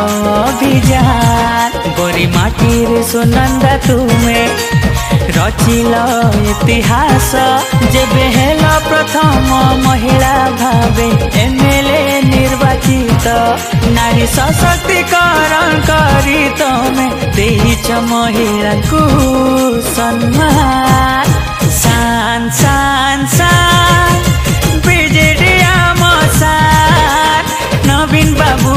अभिजान गोरी माटीर सुनंदा तुमे रचिल इतिहास जेबे हेलो प्रथम महिला भावे ए निर्वाचित नारी सशक्तिकरण करी तुमे देच महिला को सम्मान शान शान शान बीजेडी आम सार नवीन बाबू